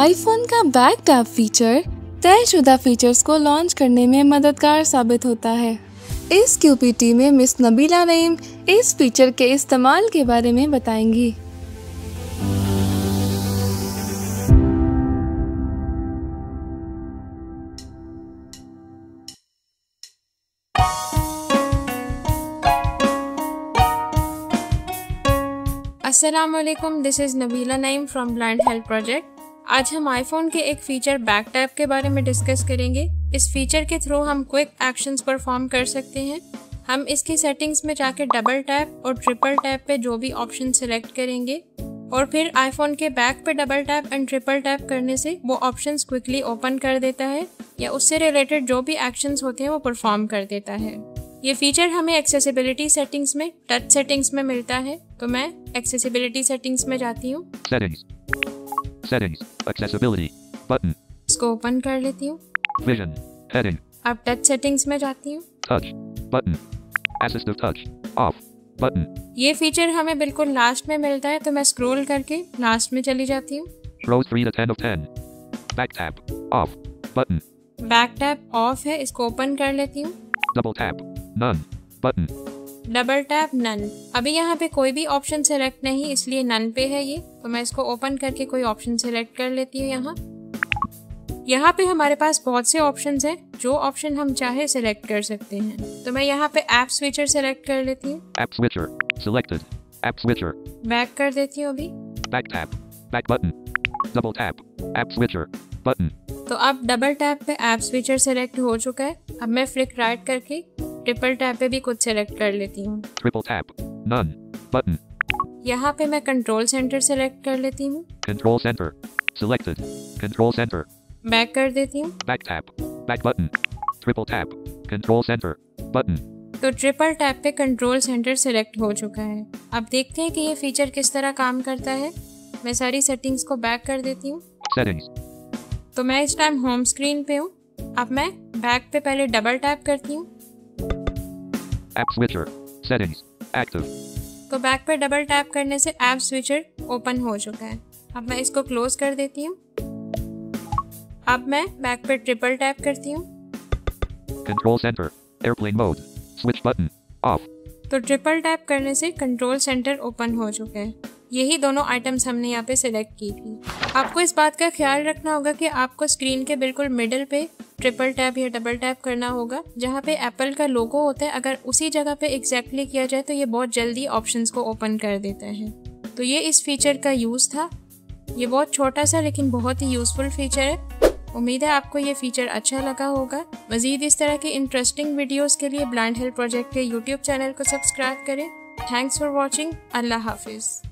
IPhone का back tap feature तयशुदा features को लॉन्च करने में मददगार साबित होता है। इस क्यूपीटी में मिस नबीला नईम इस फीचर के इस्तेमाल के बारे में बताएँगी। Aslam this is Nabila Naeem from blind health project आज हम आईफोन के एक फ़ीचर बैक टैप के बारे में डिस्कस करेंगे। इस फीचर के थ्रू हम क्विक एक्शंस परफॉर्म कर सकते हैं। हम इसकी सेटिंग्स में जाके डबल टैप और ट्रिपल टैप पे जो भी ऑप्शन सिलेक्ट करेंगे और फिर आईफोन के बैक पे double tap and triple tap करने से वो ऑप्शन क्विकली ओपन कर देता है या उससे रिलेटेड जो भी एक्शन होते हैं वो परफॉर्म कर देता है। ये फीचर हमें एक्सेसिबिलिटी सेटिंग्स में टच सेटिंग्स में मिलता है। तो मैं एक्सेसिबिलिटी सेटिंग्स में जाती हूँ। Settings. Accessibility. Button. इसको ओपन कर लेती हूँ Vision. Heading. अब टच सेटिंग्स में जाती हूँ Touch. Button. Assistive touch. Off. Button. ये फीचर हमें बिल्कुल लास्ट में मिलता है तो मैं स्क्रॉल करके लास्ट में चली जाती हूँ Throws 3 to 10 of 10. Back tap. Off. Button. Back tap off है इसको ओपन कर लेती हूँ Double tap. None. Button. Double tap none अभी यहाँ पे कोई भी ऑप्शन सेलेक्ट नहीं इसलिए नन पे है ये तो मैं इसको ओपन करके कोई ऑप्शन सेलेक्ट कर लेती हूँ यहाँ यहाँ पे हमारे पास बहुत से ऑप्शन हैं जो ऑप्शन हम चाहे सेलेक्ट कर सकते हैं तो मैं यहाँ पे ऐप स्विचर सेलेक्ट कर लेती हूँ App switcher. Selected. App switcher. Back कर देती हूँ अभी Back tap. Back button. Double tap. App switcher. Button. तो अब डबल टैप पे ऐप स्विचर सेलेक्ट हो चुका है अब मैं फ्लिक राइट करके ट्रिपल टैप पे भी कुछ सेलेक्ट कर लेती हूँ Triple tap. None. Button. यहाँ पे मैं कंट्रोल सेंटर सेलेक्ट कर लेती हूँ Control center. Selected. Control center. Back कर देती हूँ Back tap. Back button. Triple tap. Control center. Button. तो ट्रिपल टैप पे कंट्रोल सेंटर सेलेक्ट हो चुका है अब देखते हैं कि ये फीचर किस तरह काम करता है मैं सारी सेटिंग्स को बैक कर देती हूँ Settings. तो मैं इस टाइम होम स्क्रीन पे हूँ अब मैं बैक पे पहले डबल टैप करती हूँ App switcher. Settings. Active. तो बैक पे डबल टैप करने से ऐप स्विचर ओपन हो चुका है अब मैं इसको क्लोज कर देती हूँ अब मैं बैक पे ट्रिपल टैप करती हूँ Control center. Airplane mode. Switch button. Off. तो ट्रिपल टैप करने से कंट्रोल सेंटर ओपन हो चुका है यही दोनों आइटम्स हमने यहाँ पे सिलेक्ट की थी आपको इस बात का ख्याल रखना होगा कि आपको स्क्रीन के बिल्कुल मिडल पे ट्रिपल टैप या डबल टैप करना होगा, जहाँ पे एप्पल का लोगो होता है। अगर उसी जगह पे एग्जैक्टली किया जाए तो ये बहुत जल्दी ऑप्शंस को ओपन कर देता है। तो ये इस फीचर का यूज़ था। ये बहुत छोटा सा, लेकिन बहुत ही यूज़फुल फीचर है। उम्मीद है आपको ये फीचर अच्छा लगा होगा। मजीद इस तरह के इंटरेस्टिंग वीडियोस के लिए ब्लाइंड हेल्थ प्रोजेक्ट के यूट्यूब चैनल को सब्सक्राइब करें। थैंक्स फॉर वॉचिंग अल्लाह हाफिज़।